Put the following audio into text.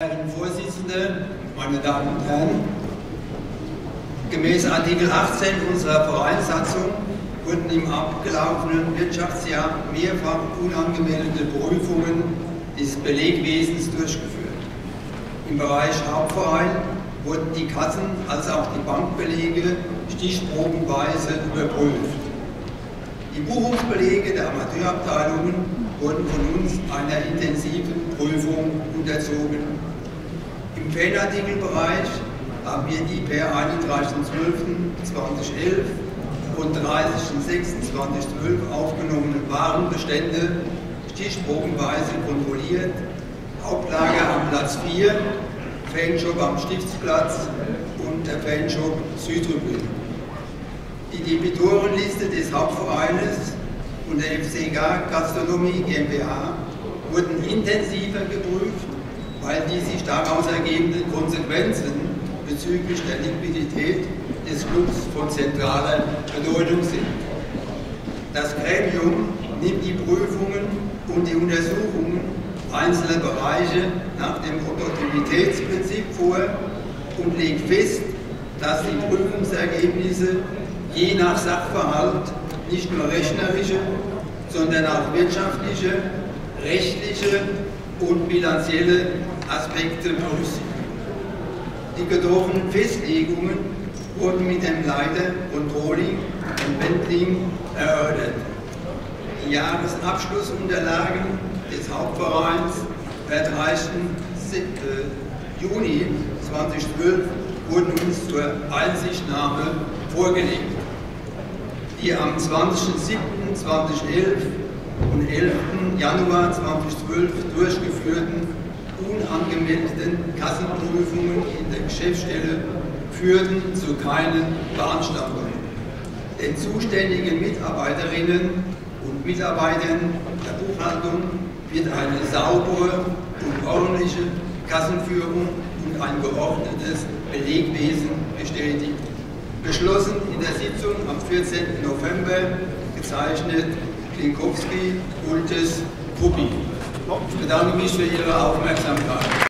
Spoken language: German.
Herren Vorsitzende, meine Damen und Herren, gemäß Artikel 18 unserer Vereinssatzung wurden im abgelaufenen Wirtschaftsjahr mehrfach unangemeldete Prüfungen des Belegwesens durchgeführt. Im Bereich Hauptverein wurden die Kassen als auch die Bankbelege stichprobenweise überprüft. Die Buchungsbelege der Amateurabteilungen wurden von uns einer intensiven Prüfung unterzogen. Im Fanartikelbereich haben wir die per 31.12.2011 und 30.06.2012 aufgenommenen Warenbestände stichprobenweise kontrolliert. Hauptlager am Platz 4, Fanshop am Stiftsplatz und der Fanshop Südtribüne. Die Debitorenliste des Hauptvereines und der FCK Gastronomie GmbH wurden intensiver geprüft, weil die sich daraus ergebenden Konsequenzen bezüglich der Liquidität des Clubs von zentraler Bedeutung sind. Das Gremium nimmt die Prüfungen und die Untersuchungen einzelner Bereiche nach dem Produktivitätsprinzip vor und legt fest, dass die Prüfungsergebnisse je nach Sachverhalt nicht nur rechnerische, sondern auch wirtschaftliche, rechtliche und bilanzielle Aspekte berücksichtigen. Die getroffenen Festlegungen wurden mit dem Leiter Controlling und Bendling erörtert. Die Jahresabschlussunterlagen des Hauptvereins per 30. Juni 2012 wurden uns zur Einsichtnahme vorgelegt. Die am 20.07.2011 und 11. Januar 2012 durchgeführten unangemeldeten Kassenprüfungen in der Geschäftsstelle führten zu keinen Beanstandungen. Den zuständigen Mitarbeiterinnen und Mitarbeitern der Buchhaltung wird eine saubere und ordentliche Kassenführung und ein geordnetes Belegwesen bestätigt. Beschlossen in der Sitzung am 14. November, gezeichnet Klinkowski, Gultes, Kuppi. Ich bedanke mich für Ihre Aufmerksamkeit.